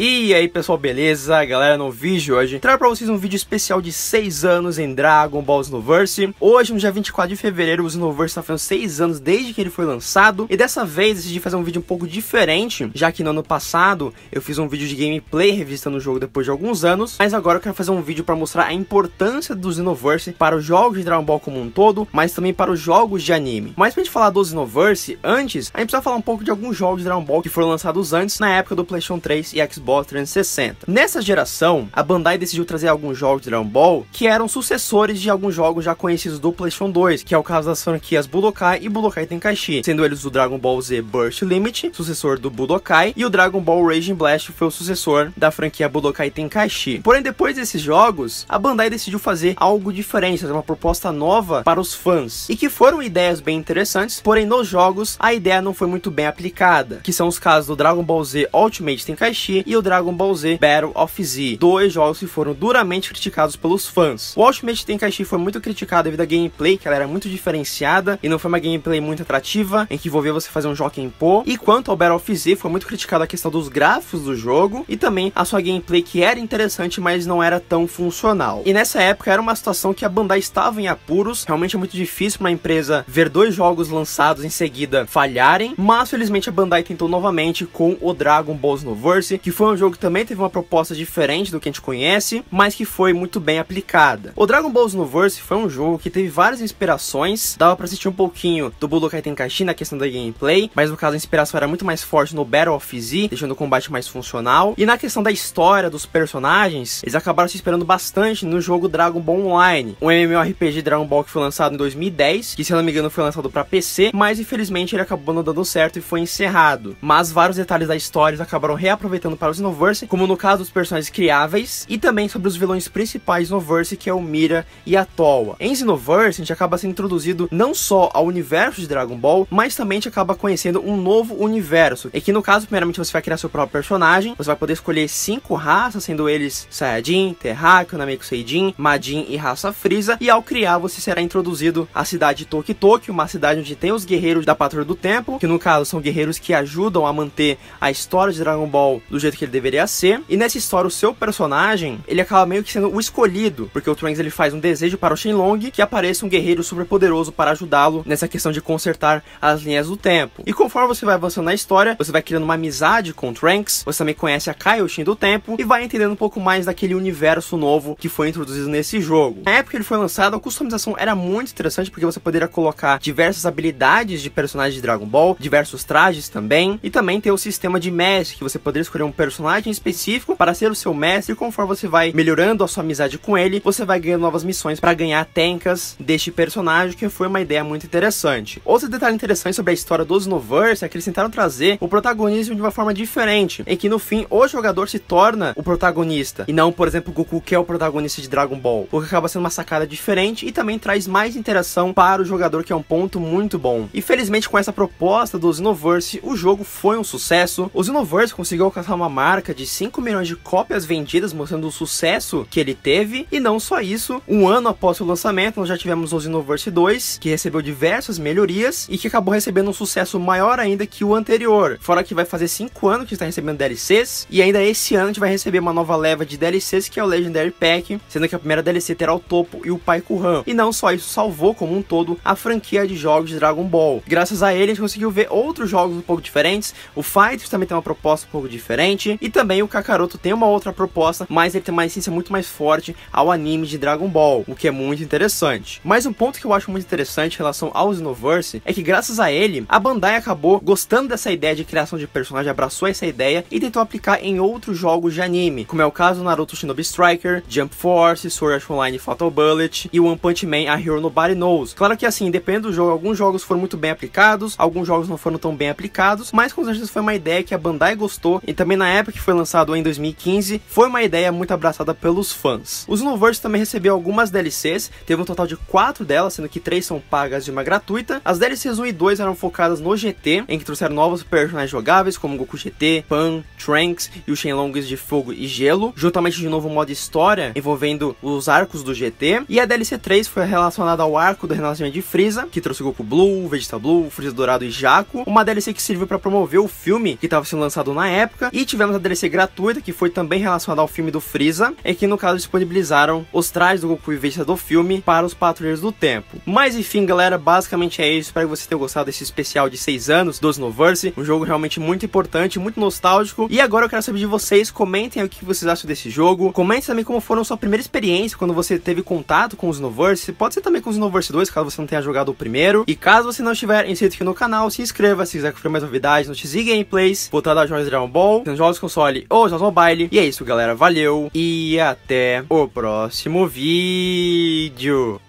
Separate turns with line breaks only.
E aí pessoal, beleza? Galera, no vídeo hoje trago pra vocês um vídeo especial de 6 anos em Dragon Ball Xenoverse. Hoje, no dia 24 de fevereiro, o Xenoverse tá fazendo 6 anos desde que ele foi lançado. E dessa vez decidi fazer um vídeo um pouco diferente Já que no ano passado eu fiz um vídeo de gameplay revisitando o jogo depois de alguns anos. Mas agora eu quero fazer um vídeo pra mostrar a importância do Xenoverse para os jogos de Dragon Ball como um todo Mas também para os jogos de anime. Mas pra gente falar do Xenoverse, antes a gente precisa falar um pouco de alguns jogos de Dragon Ball que foram lançados antes Na época do Playstation 3 e Xbox Xbox 360. Nessa geração, a Bandai decidiu trazer alguns jogos de Dragon Ball que eram sucessores de alguns jogos já conhecidos do PlayStation 2, que é o caso das franquias Budokai e Budokai Tenkaichi, sendo eles o Dragon Ball Z Burst Limit, sucessor do Budokai, e o Dragon Ball Raging Blast foi o sucessor da franquia Budokai Tenkaichi. Porém, depois desses jogos, a Bandai decidiu fazer algo diferente, fazer uma proposta nova para os fãs, e que foram ideias bem interessantes, porém nos jogos a ideia não foi muito bem aplicada, que são os casos do Dragon Ball Z Ultimate Tenkaichi e o Dragon Ball Z Battle of Z, dois jogos que foram duramente criticados pelos fãs. O Ultimate Tenkaichi foi muito criticado devido à gameplay, que ela era muito diferenciada e não foi uma gameplay muito atrativa, em que envolvia você fazer um jogo em pô. E quanto ao Battle of Z, foi muito criticado a questão dos gráficos do jogo e também a sua gameplay que era interessante, mas não era tão funcional. E nessa época era uma situação que a Bandai estava em apuros, realmente é muito difícil para uma empresa ver dois jogos lançados em seguida falharem, mas felizmente a Bandai tentou novamente com o Dragon Ball Xenoverse, que foi um jogo que também teve uma proposta diferente do que a gente conhece, mas que foi muito bem aplicada. O Dragon Ball Xenoverse foi um jogo que teve várias inspirações, dava pra assistir um pouquinho do Budokai Tenkaichi na questão da gameplay, mas no caso a inspiração era muito mais forte no Battle of Z, deixando o combate mais funcional. E na questão da história dos personagens, eles acabaram se inspirando bastante no jogo Dragon Ball Online, um MMORPG Dragon Ball que foi lançado em 2010, que se não me engano foi lançado para PC, mas infelizmente ele acabou não dando certo e foi encerrado. Mas vários detalhes da história acabaram reaproveitando para o Xenoverse, como no caso dos personagens criáveis, e também sobre os vilões principais no Verse, que é o Mira e a Towa. Em Xenoverse, a gente acaba sendo introduzido não só ao universo de Dragon Ball, mas também a gente acaba conhecendo um novo universo. E que no caso, primeiramente, você vai criar seu próprio personagem, você vai poder escolher cinco raças, sendo eles Saiyajin, Terráqueo, Nameku Seijin, Majin e raça Frieza, e ao criar, você será introduzido à cidade de Toki Toki, uma cidade onde tem os guerreiros da Patrulha do Tempo, que no caso são guerreiros que ajudam a manter a história de Dragon Ball do jeito que ele deveria ser. E nessa história, o seu personagem, ele acaba meio que sendo o escolhido, porque o Trunks ele faz um desejo para o Shenlong que apareça um guerreiro super poderoso para ajudá-lo nessa questão de consertar as linhas do tempo. E conforme você vai avançando na história, você vai criando uma amizade com o Trunks, você também conhece a Kaioshin do tempo e vai entendendo um pouco mais daquele universo novo que foi introduzido nesse jogo. Na época que ele foi lançado, a customização era muito interessante porque você poderia colocar diversas habilidades de personagens de Dragon Ball, diversos trajes também, e também ter o sistema de mestre, que você poderia escolher um personagem específico para ser o seu mestre, e conforme você vai melhorando a sua amizade com ele, você vai ganhando novas missões para ganhar tenkas deste personagem, que foi uma ideia muito interessante. Outro detalhe interessante sobre a história do Xenoverse é que eles tentaram trazer o protagonismo de uma forma diferente, em que no fim o jogador se torna o protagonista, e não, por exemplo, o Goku que é o protagonista de Dragon Ball, o que acaba sendo uma sacada diferente e também traz mais interação para o jogador, que é um ponto muito bom. E felizmente com essa proposta do Xenoverse, o jogo foi um sucesso. O Xenoverse conseguiu alcançar uma marca de 5 milhões de cópias vendidas, mostrando o sucesso que ele teve. E não só isso, um ano após o lançamento, nós já tivemos o Xenoverse 2, que recebeu diversas melhorias e que acabou recebendo um sucesso maior ainda que o anterior. Fora que vai fazer 5 anos que está recebendo DLCs, e ainda esse ano a gente vai receber uma nova leva de DLCs, que é o Legendary Pack, sendo que a primeira DLC terá o topo e o Pai Kuhan. E não só isso, salvou como um todo a franquia de jogos de Dragon Ball. Graças a ele, a gente conseguiu ver outros jogos um pouco diferentes. O Fighters também tem uma proposta um pouco diferente, e também o Kakaroto tem uma outra proposta, mas ele tem uma essência muito mais forte ao anime de Dragon Ball, o que é muito interessante. Mas um ponto que eu acho muito interessante em relação ao Xenoverse é que graças a ele, a Bandai acabou gostando dessa ideia de criação de personagem, abraçou essa ideia e tentou aplicar em outros jogos de anime, como é o caso do Naruto Shinobi Striker, Jump Force, Sword Art Online Fatal Bullet e One Punch Man A Hero Nobody Knows. Claro que assim, depende do jogo, alguns jogos foram muito bem aplicados, alguns jogos não foram tão bem aplicados, mas com certeza foi uma ideia que a Bandai gostou e também na época que foi lançado em 2015, foi uma ideia muito abraçada pelos fãs. O Xenoverse também recebeu algumas DLCs, teve um total de quatro delas, sendo que três são pagas e uma gratuita. As DLCs 1 e 2 eram focadas no GT, em que trouxeram novos personagens jogáveis como Goku GT, Pan, Trunks e os Shenlongs de fogo e gelo, juntamente de novo modo história envolvendo os arcos do GT. E a DLC 3 foi relacionada ao arco do renascimento de Freeza, que trouxe Goku Blue, Vegeta Blue, Freeza Dourado e Jaco, uma DLC que serviu para promover o filme que estava sendo lançado na época, e tivemos tivemos a DLC gratuita, que foi também relacionada ao filme do Freeza, e que no caso disponibilizaram os trajes do Goku e Vegeta do filme para os Patrulheiros do Tempo. Mas enfim, galera, basicamente é isso. Espero que você tenha gostado desse especial de 6 anos do Snowverse. Um jogo realmente muito importante, muito nostálgico. E agora eu quero saber de vocês, comentem o que vocês acham desse jogo. Comentem também como foram sua primeira experiência quando você teve contato com o Snowverse. Pode ser também com o Snowverse 2, caso você não tenha jogado o primeiro. E caso você não estiver inscrito aqui no canal, se inscreva se quiser conferir mais novidades, notícias e gameplays, voltado a jogos Dragon Ball, jogos console ou jogos mobile. E é isso, galera. Valeu e até o próximo vídeo.